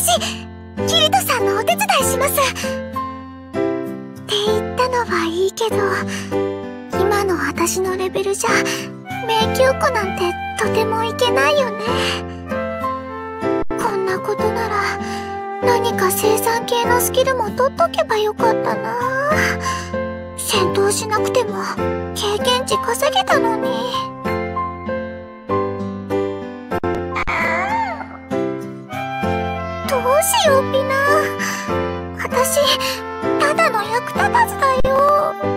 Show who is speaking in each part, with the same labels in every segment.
Speaker 1: 私キリトさんのお手伝いします。って言ったのはいいけど今の私のレベルじゃ迷宮湖なんてとてもいけないよね。こんなことなら何か生産系のスキルも取っとけばよかったな。戦闘しなくても経験値稼げたのに。ピナ私ただの役立たずだよ。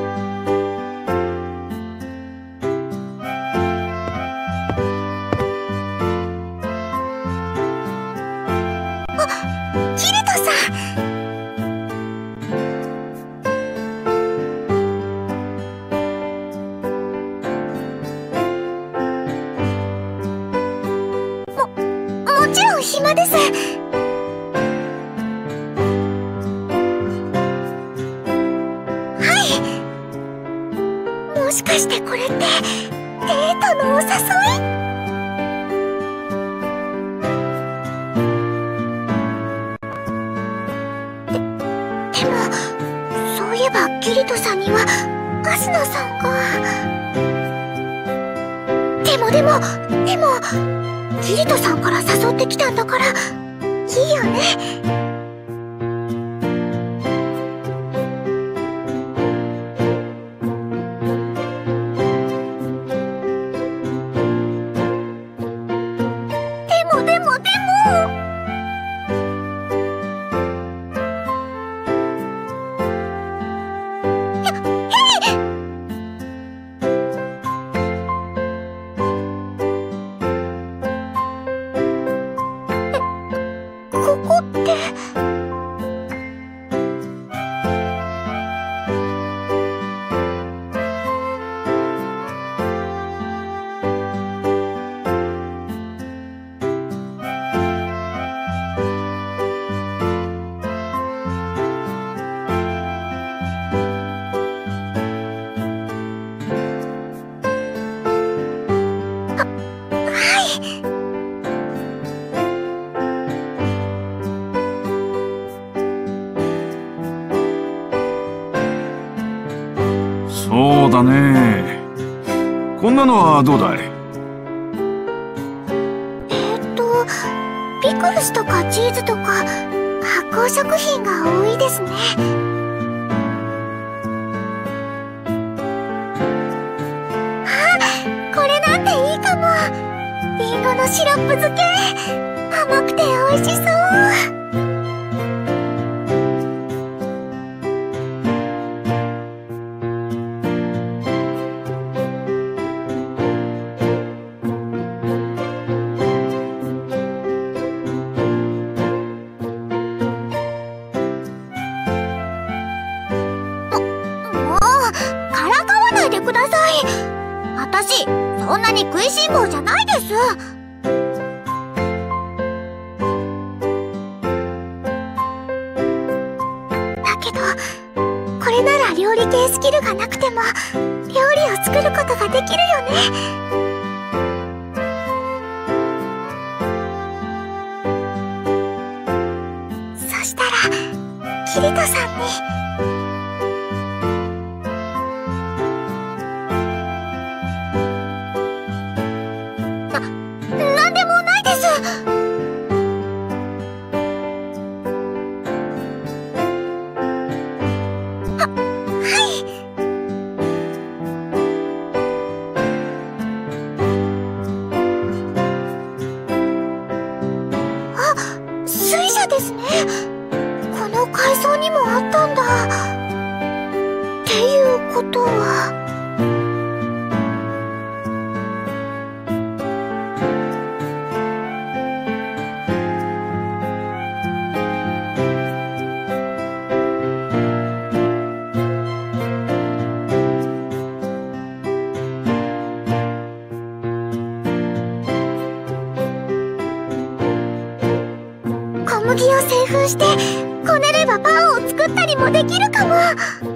Speaker 1: しかしてこれって、デートのお誘い？で、でも、そういえばキリトさんには、アスナさんが。でもでも、でも、キリトさんから誘ってきたんだから、いいよね。
Speaker 2: どうだい？
Speaker 1: えーっと、ピクルスとかチーズとか発酵食品が多いですね。あ、これなんていいかも。リンゴのシロップ漬け。甘くて美味しそ。う、私、そんなに食いしん坊じゃないです。だけど、これなら料理系スキルがなくても、料理を作ることができるよね。そしたら、キリトさんに。してこねればパンを作ったりもできるかも。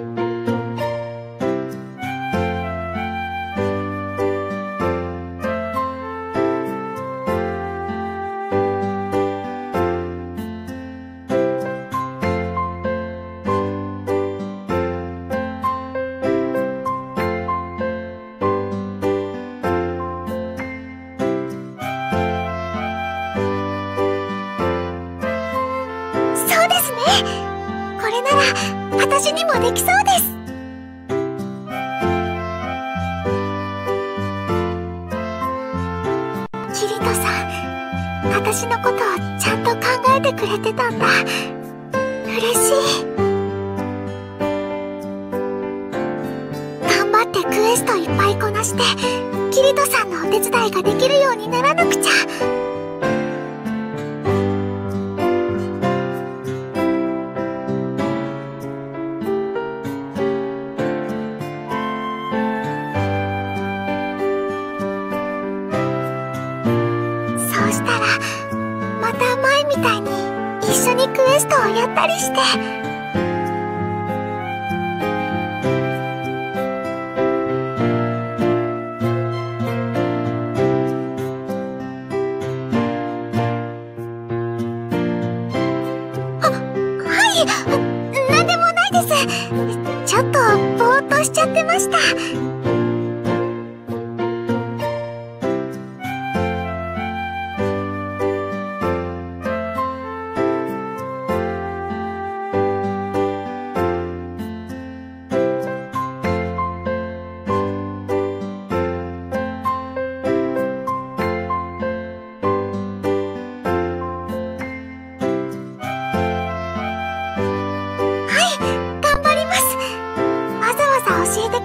Speaker 1: にもできそうだったりして。ちょっとぼーっとしちゃってました。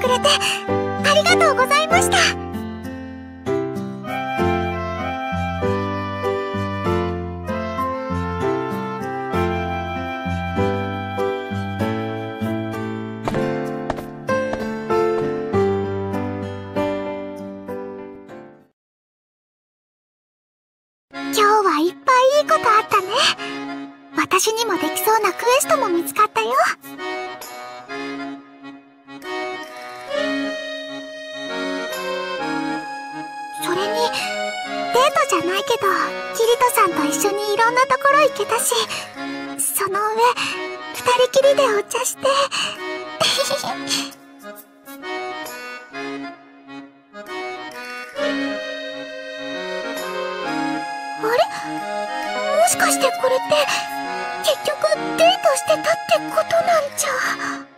Speaker 1: くれてありがとうございました。れに、デートじゃないけど、キリトさんと一緒にいろんなところ行けたし、その上、二人きりでお茶して、あれ？もしかしてこれって、結局デートしてたってことなんじゃ。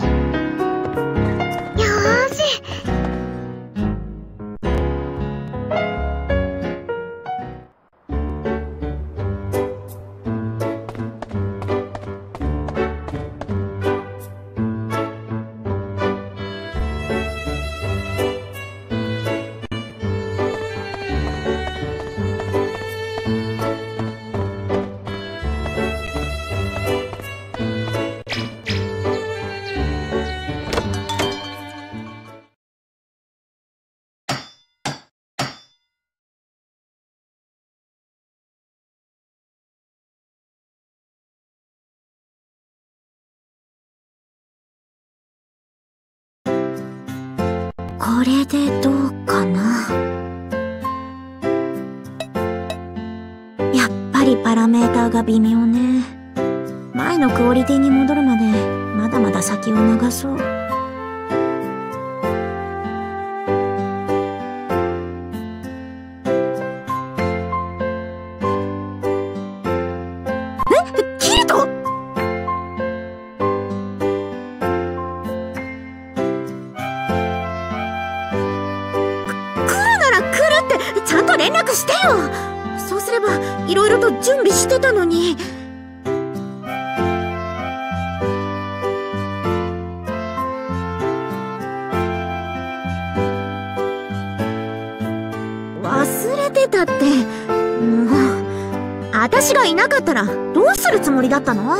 Speaker 1: Bye. これでどうかな？やっぱりパラメーターが微妙ね。前のクオリティに戻るまでまだまだ先を流そう。
Speaker 3: 準備してたのに。忘れてたって。もう私がいなかったらどうするつもりだったの？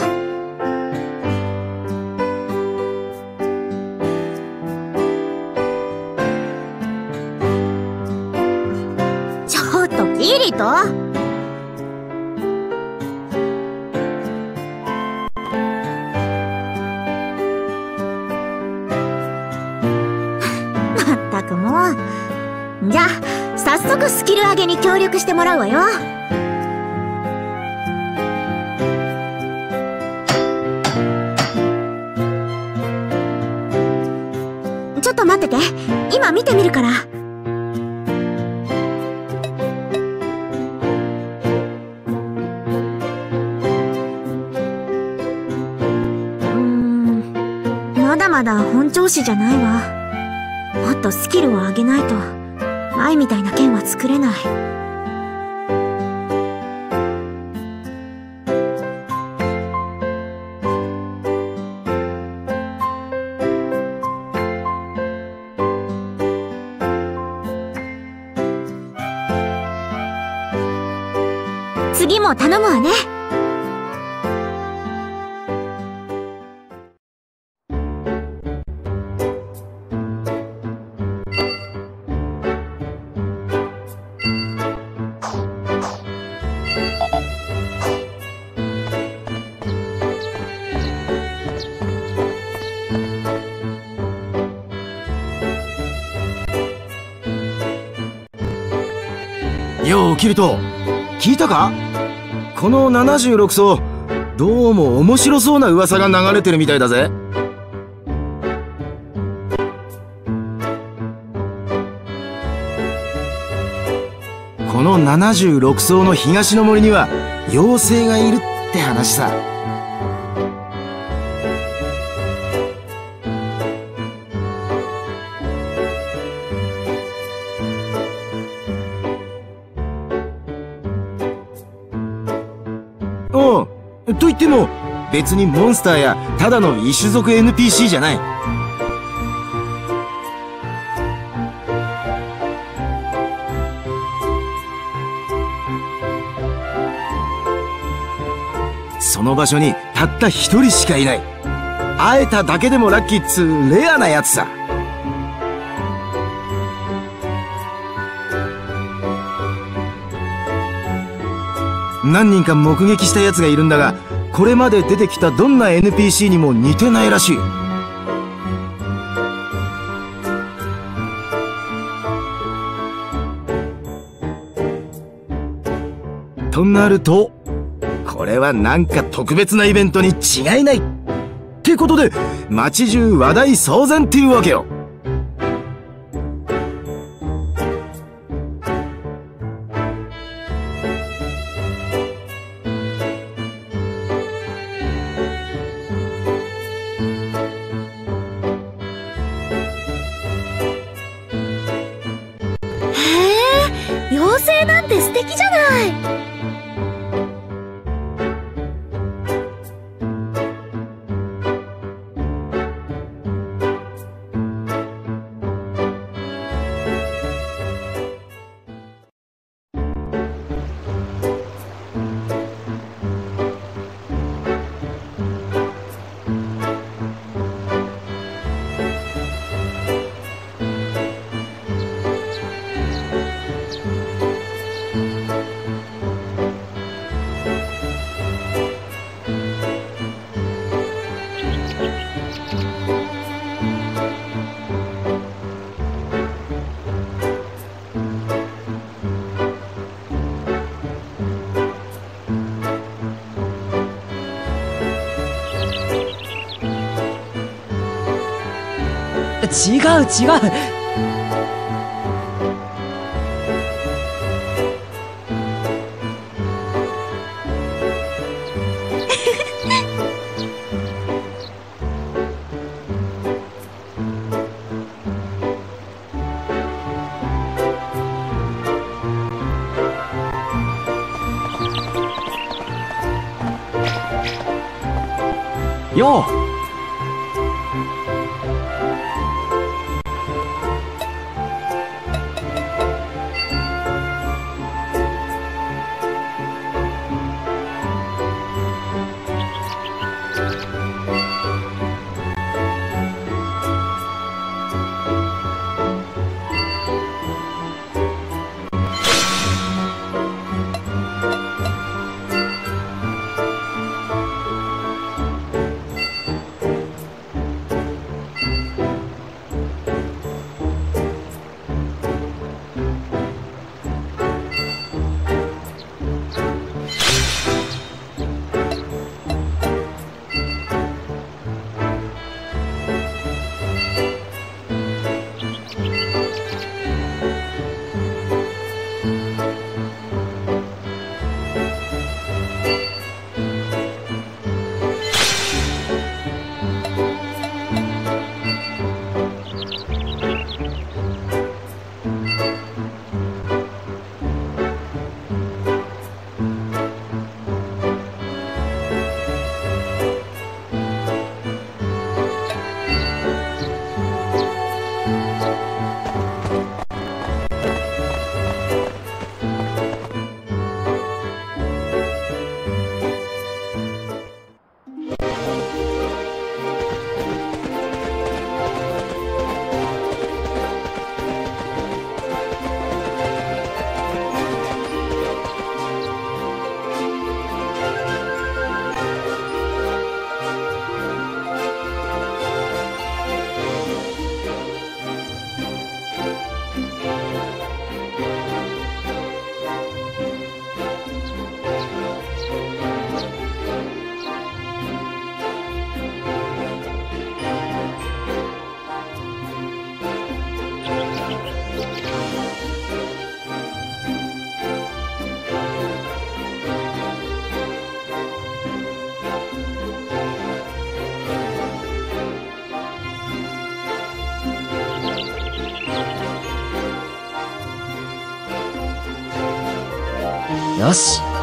Speaker 3: ちょっとキリトスキル上げに協力してもらうわよ。ちょっと待ってて。今見てみるから。うん。まだまだ本調子じゃないわ。もっとスキルを上げないと。前みたいな剣は作れない。次も頼むわね。
Speaker 4: キルト聞いたか？この76層どうも面白そうな噂が流れてるみたいだぜ。この76層の東の森には妖精がいるって話さ。と言っても別にモンスターやただの異種族 NPC じゃない。その場所にたった一人しかいない。会えただけでもラッキーっつうレアなやつさ。何人か目撃した奴がいるんだがこれまで出てきたどんな NPC にも似てないらしい。となるとこれはなんか特別なイベントに違いないってことで街中話題騒然っていうわけよ。
Speaker 5: 違う，違う。嘿嘿嘿。哟。よ